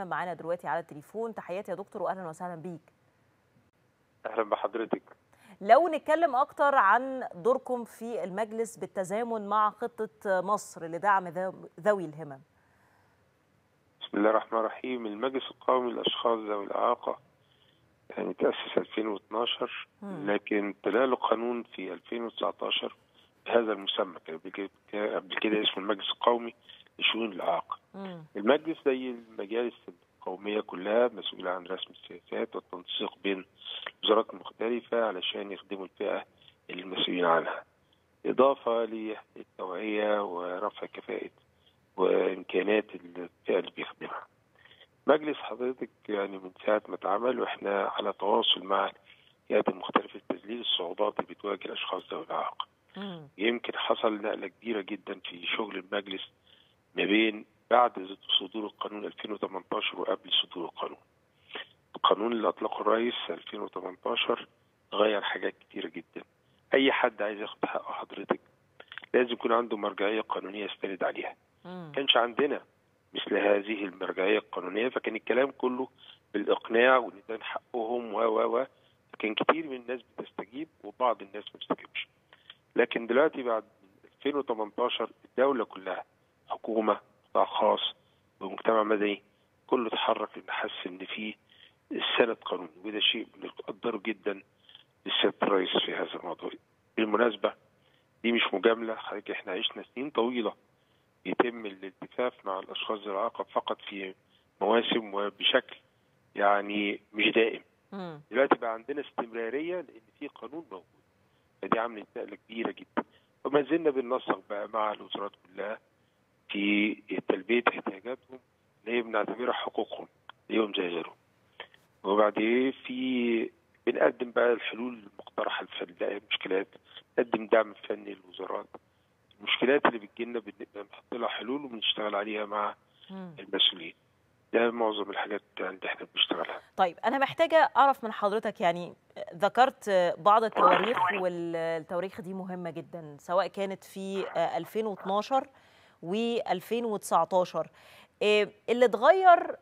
معانا دلوقتي على التليفون. تحياتي يا دكتور واهلا وسهلا بيك. أهلا بحضرتك. لو نتكلم أكتر عن دوركم في المجلس بالتزامن مع خطة مصر لدعم ذوي الهمم. بسم الله الرحمن الرحيم. المجلس القومي للأشخاص ذوي الإعاقة يعني تأسس 2012 مم. لكن طلع له قانون في 2019 بهذا المسمى كان قبل كده اسمه المجلس القومي لشؤون الاعاقه مم. المجلس زي المجالس القومية كلها مسؤولة عن رسم السياسات والتنسيق بين الوزارات المختلفة علشان يخدموا الفئة اللي المسؤولين عنها إضافة للتوعية ورفع كفاءة وإمكانات الفئة اللي بيخدمها مجلس حضرتك يعني من ساعة ما اتعمل وإحنا على تواصل مع الفئات المختلفة لتذليل الصعوبات اللي بتواجه الأشخاص ذوي الإعاقة. يمكن حصل نقلة كبيرة جدا في شغل المجلس ما بين بعد صدور القانون 2018 وقبل صدور القانون. القانون اللي أطلقه الرئيس 2018 غير حاجات كتيرة جدا. أي حد عايز ياخد حقه حضرتك لازم يكون عنده مرجعية قانونية يستند عليها. مم. كانش عندنا مثل هذه المرجعية القانونية فكان الكلام كله بالإقناع وإن ده حقهم و و و فكان كتير من الناس بتستجيب وبعض الناس ما بتستجيبش. لكن دلوقتي بعد 2018 الدولة كلها حكومة قطاع خاص ومجتمع مدني كله اتحرك لنحس إن في سند قانوني وده شيء بنقدره جدا للسيادة الرئيس في هذا الموضوع. بالمناسبة دي مش مجاملة حضرتك إحنا عشنا سنين طويلة يتم الالتفاف مع الأشخاص ذوي الإعاقة فقط في مواسم وبشكل يعني مش دائم. دلوقتي بقى عندنا استمرارية لأن في قانون موجود فدي عملت نقلة كبيرة جدا. وما زلنا بننسق بقى مع الوزارات كلها في تلبية احتياجاتهم اللي هي بنعتبرها حقوقهم ليهم زي غيرهم وبعدين في بنقدم بقى الحلول المقترحة للاقي مشكلات نقدم دعم فني للوزارات. المشكلات اللي بتجيلنا بنبقى نحط لها حلول وبنشتغل عليها مع. المسؤولين. ده معظم الحاجات اللي إحنا بنشتغلها. طيب أنا محتاجة أعرف من حضرتك يعني ذكرت بعض التواريخ والتواريخ دي مهمة جدا سواء كانت في 2012 و2019. اللي اتغير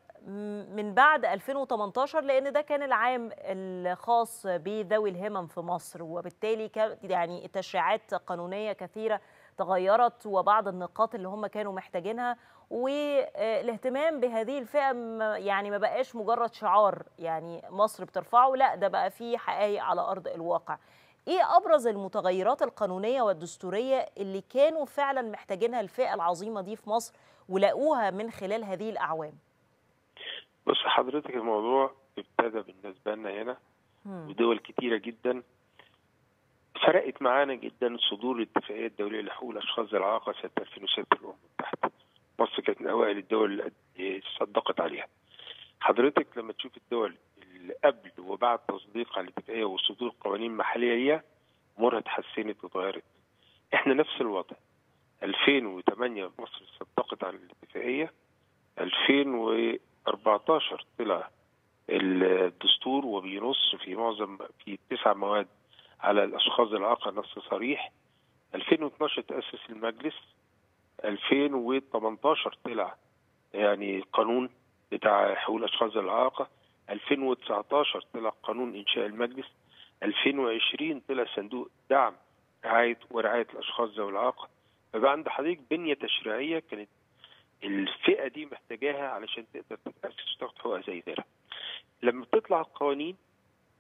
من بعد 2018 لأن ده كان العام الخاص بذوي الهمم في مصر وبالتالي يعني تشريعات قانونية كثيرة تغيرت وبعض النقاط اللي هم كانوا محتاجينها والاهتمام بهذه الفئة يعني ما بقاش مجرد شعار يعني مصر بترفعه لا ده بقى فيه حقائق على أرض الواقع. إيه أبرز المتغيرات القانونية والدستورية اللي كانوا فعلا محتاجينها الفئة العظيمة دي في مصر ولقوها من خلال هذه الأعوام؟ بص حضرتك الموضوع ابتدى بالنسبة لنا هنا ودول كتيرة جدا. فرقت معانا جدا صدور الاتفاقيه الدولية لحقوق الاشخاص ذوي الاعاقه سنة 2006 الامم المتحده مصر كانت من أوائل الدول اللي صدقت عليها. حضرتك لما تشوف الدول قبل وبعد تصديق على الاتفاقية وصدور قوانين محلية ليها امورها اتحسنت واتغيرت إحنا نفس الوضع. 2008 مصر صدقت على الاتفاقية 2014 طلع الدستور وبينص في معظم في تسع مواد على الأشخاص الاعاقه نص صريح. 2012 تأسس المجلس. 2018 طلع يعني قانون بتاع حقوق الأشخاص الاعاقه 2019 طلع قانون إنشاء المجلس 2020 طلع صندوق دعم رعاية ورعاية الأشخاص ذوي الاعاقه فبقى عند حضرتك بنية تشريعية كانت الفئة دي محتاجاها علشان تقدر تتأسس وتاخد حقوقها زي غيرها. لما بتطلع القوانين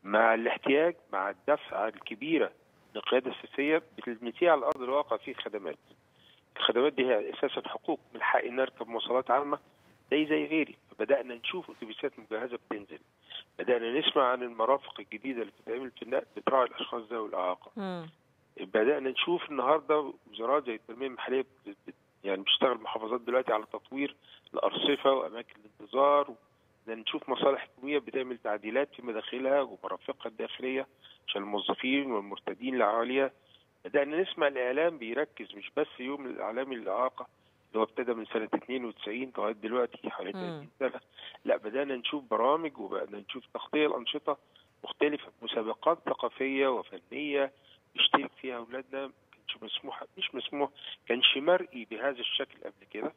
مع الاحتياج مع الدفعه الكبيرة للقيادة السياسية بتلمسيها على أرض الواقع في خدمات. الخدمات دي هي أساسا حقوق من حقي نركب مواصلات عامة زي زي غيري فبدانا نشوف أتوبيسات مجهزة بتنزل. بدأنا نسمع عن المرافق الجديدة اللي بتتعمل في النقل بتراعي الأشخاص ذوي الاعاقه بدأنا نشوف النهارده وزارات زي التنمية المحلية يعني بتشتغل محافظات دلوقتي على تطوير الأرصفة وأماكن الانتظار. نشوف مصالح حكوميه بتعمل تعديلات في مداخلها ومرافقها الداخلية عشان الموظفين والمرتدين لعاليه بدأنا نسمع الإعلام بيركز مش بس يوم الاعلامي للإعاقة اللي هو ابتدى من سنة 92 لغاية دلوقتي حوالي 30 سنة. لا بدأنا نشوف برامج وبدانا نشوف تغطية الانشطه مختلفة مسابقات ثقافية وفنية يشترك فيها أولادنا. كانش مسموح مش مسموح كانش مرئي بهذا الشكل قبل كده.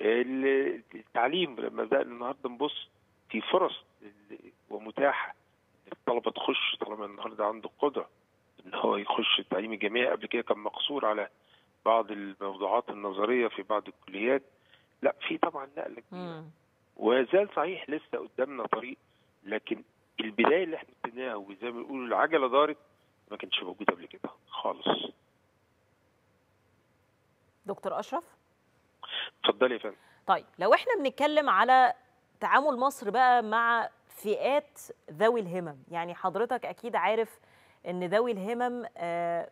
التعليم لما بدأنا النهارده نبص في فرص ومتاحه الطلبة تخش طالما النهارده عنده قدرة إن هو يخش التعليم الجامعي. قبل كده كان مقصور على بعض الموضوعات النظرية في بعض الكليات. لا في طبعا نقله كبيره وزال صحيح لسه قدامنا طريق لكن البداية اللي إحنا ابتديناها وزي ما بيقولوا العجلة دارت ما كانتش موجودة قبل كده خالص. دكتور أشرف؟ اتفضلي يا فندم. طيب لو إحنا بنتكلم على تعامل مصر بقى مع فئات ذوي الهمم يعني حضرتك أكيد عارف إن ذوي الهمم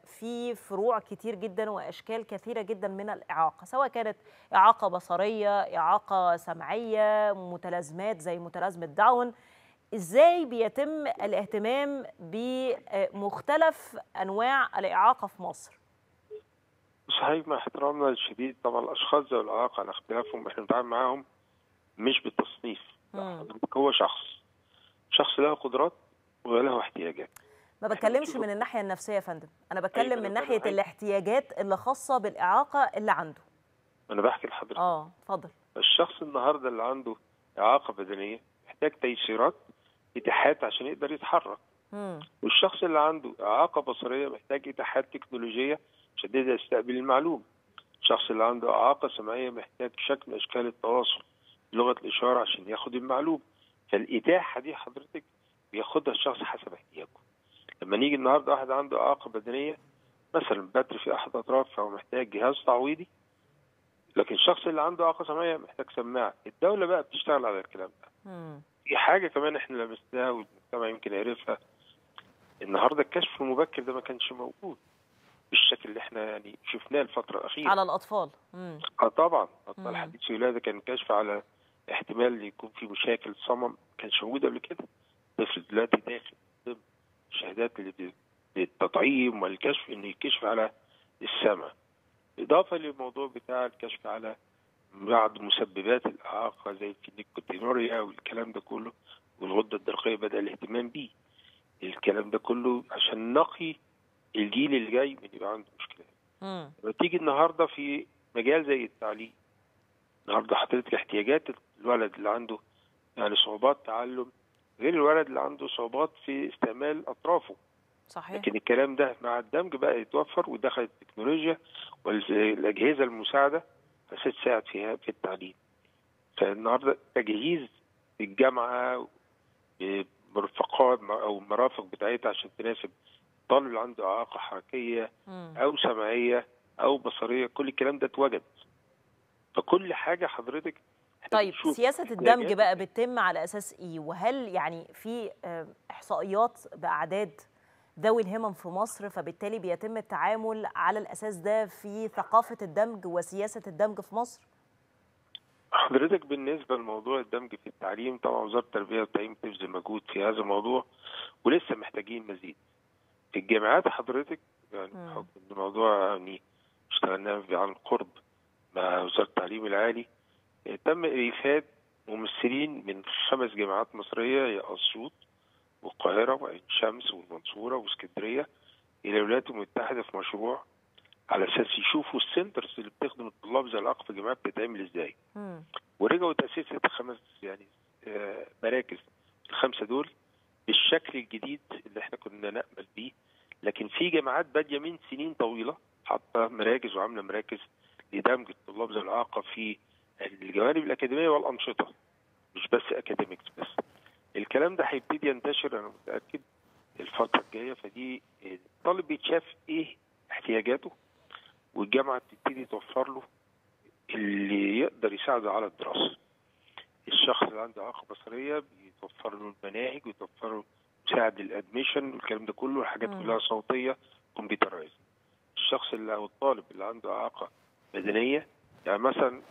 في فروع كتير جدا وأشكال كثيرة جدا من الإعاقة سواء كانت إعاقة بصرية إعاقة سمعية متلازمات زي متلازمة داون. إزاي بيتم الاهتمام بمختلف أنواع الإعاقة في مصر؟ صحيح مع احترامنا الشديد طبعا الأشخاص ذوي الإعاقة على اختلافهم إحنا بنتعامل معاهم مش بالتصنيف هو شخص. شخص له قدرات وله احتياجات. ما بتكلمش من الناحية النفسية يا فندم. أنا بتكلم أيوة من ناحية أيوة. الاحتياجات اللي خاصة بالإعاقة اللي عنده. أنا بحكي لحضرتك. آه اتفضل. الشخص النهارده اللي عنده إعاقة بدنية محتاج تيسيرات إتاحات عشان يقدر يتحرك. مم. والشخص اللي عنده إعاقة بصرية محتاج إتاحات تكنولوجية عشان يقدر يستقبل المعلومة. الشخص اللي عنده إعاقة سمعية محتاج شكل أشكال التواصل لغة الإشارة عشان ياخد المعلومة. فالإتاحة دي حضرتك بياخدها الشخص حسب احتياجه. لما نيجي النهارده واحد عنده إعاقة بدنية مثلا بتر في أحد اطراف فهو محتاج جهاز تعويضي لكن الشخص اللي عنده إعاقة سمعيه محتاج سماعة. الدولة بقى بتشتغل على الكلام ده. في حاجة كمان إحنا لمسناها والمجتمع يمكن يعرفها. النهارده الكشف المبكر ده ما كانش موجود بالشكل اللي إحنا يعني شفناه الفترة الأخيرة. على الأطفال. مم. آه طبعا. أطفال حديث الولاده كان كشف على احتمال يكون في مشاكل صمم ما كانش موجود قبل كده. الطفل دلوقتي داخل. اللي للتطعيم والكشف انه يكشف على السمع إضافة للموضوع بتاع الكشف على بعض مسببات الإعاقة زي الفينيكوتينوريا والكلام ده كله والغدة الدرقية بدأ الاهتمام بيه. الكلام ده كله عشان نقي الجيل اللي جاي من يبقى عنده مشكلات لما تيجي النهارده في مجال زي التعليم النهارده حضرتك احتياجات الولد اللي عنده يعني صعوبات تعلم غير الولد اللي عنده صعوبات في استعمال أطرافه. صحيح. لكن الكلام ده مع الدمج بقى يتوفر ودخلت التكنولوجيا والأجهزة المساعدة عشان تساعد فيها في التعليم. فالنهاردة تجهيز الجامعة مرفقات أو مرافق بتاعتها عشان تناسب الطالب اللي عنده إعاقة حركية أو سمعية أو بصرية كل الكلام ده اتوجد. فكل حاجة حضرتك طيب سياسة الدمج بقى بتتم على أساس إيه؟ وهل يعني في إحصائيات بأعداد ذوي الهمم في مصر فبالتالي بيتم التعامل على الأساس ده في ثقافة الدمج وسياسة الدمج في مصر؟ حضرتك بالنسبة لموضوع الدمج في التعليم طبعا وزارة التربية والتعليم بتبذل مجهود في هذا الموضوع ولسه محتاجين مزيد. في الجامعات حضرتك يعني بحكم الموضوع يعني اشتغلنا عن قرب مع وزارة التعليم العالي تم إيفاد ممثلين من خمس جامعات مصرية هي أسيوط والقاهرة وعين شمس والمنصورة وإسكندرية إلى الولايات المتحدة في مشروع على أساس يشوفوا السنترز اللي بتخدم الطلاب زي الأقف في الجامعات بتتعمل إزاي. ورجعوا تأسيس خمس يعني آه مراكز. الخمسة دول بالشكل الجديد اللي إحنا كنا نأمل بيه. لكن في جامعات بادية من سنين طويلة حاطة مراكز وعاملة مراكز لدمج الطلاب ذوي الإعاقة في الجوانب الأكاديمية والأنشطة مش بس academics بس. الكلام ده هيبتدي ينتشر أنا متأكد الفترة الجاية. فدي الطالب بيتشاف إيه احتياجاته والجامعة تبتدي توفر له اللي يقدر يساعده على الدراسة. الشخص اللي عنده إعاقة بصرية بيتوفر له المناهج ويتوفر له مساعد ال admission والكلام ده كله الحاجات كلها صوتية كمبيوترايز الشخص اللي أو الطالب اللي عنده إعاقة بدنية يعني مثلا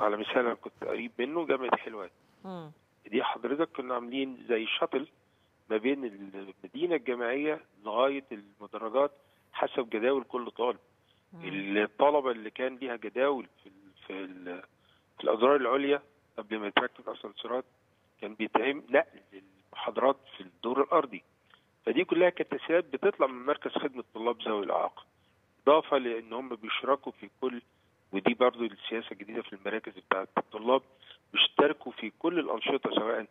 على مثال أنا كنت قريب منه جامعة حلوان مم. دي حضرتك كنا عاملين زي شاتل ما بين المدينة الجامعية لغاية المدرجات حسب جداول كل طالب. الطلبة اللي كان ليها جداول في ال في ال في الادوار العليا قبل ما يتركب اسانسيرات كان بيتعمل نقل للمحاضرات في الدور الأرضي فدي كلها كانت تسهيلات بتطلع من مركز خدمة طلاب ذوي الإعاقة إضافة لأن هم بيشاركوا في كل ودي برضو السياسة الجديدة في المراكز بتاعة الطلاب بيشتركوا في كل الأنشطة سواء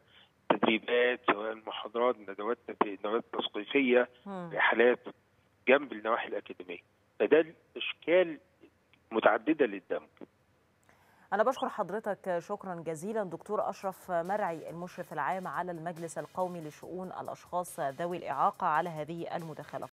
تدريبات سواء محاضرات ندوات ندوات تثقيفية رحلات جنب النواحي الأكاديمية. فده اشكال متعددة للدمج أنا بشكر حضرتك شكرا جزيلا. دكتور أشرف مرعي المشرف العام على المجلس القومي لشؤون الأشخاص ذوي الإعاقة على هذه المداخلة.